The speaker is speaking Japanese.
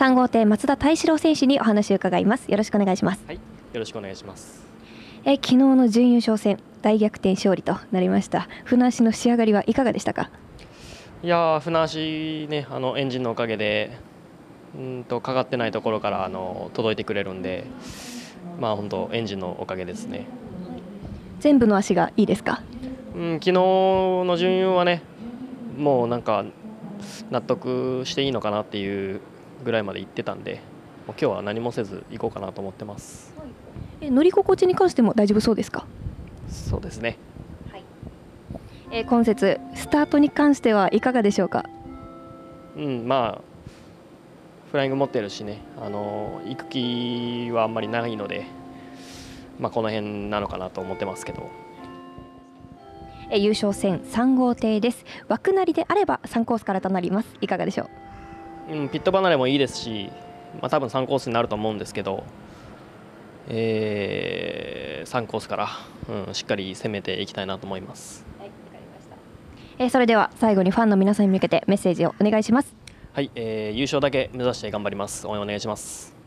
3号艇松田大志郎選手にお話を伺います。よろしくお願いします。はい、よろしくお願いします。え昨日の準優勝戦大逆転勝利となりました。船足の仕上がりはいかがでしたか？いやー船足ねあのエンジンのおかげでうんとかかってないところからあの届いてくれるんで、まあ本当エンジンのおかげですね。全部の足がいいですか？うん昨日の準優はねもうなんか納得していいのかなっていうぐらいまで行ってたんで、もう今日は何もせず行こうかなと思ってます。え乗り心地に関しても大丈夫そうですか？そうですね。え今節スタートに関してはいかがでしょうか？うんまあフライング持ってるしね。あの行く気はあんまりないので、まあこの辺なのかなと思ってますけど。え優勝戦3号艇です。枠なりであれば3コースからとなります。いかがでしょう？うん、ピット離れもいいですし、まあ、多分3コースになると思うんですけど、え3コースから、うん、しっかり攻めていきたいなと思います。えそれでは最後にファンの皆さんに向けてメッセージをお願いしますはい、えー優勝だけ目指して頑張ります。応援お願いします。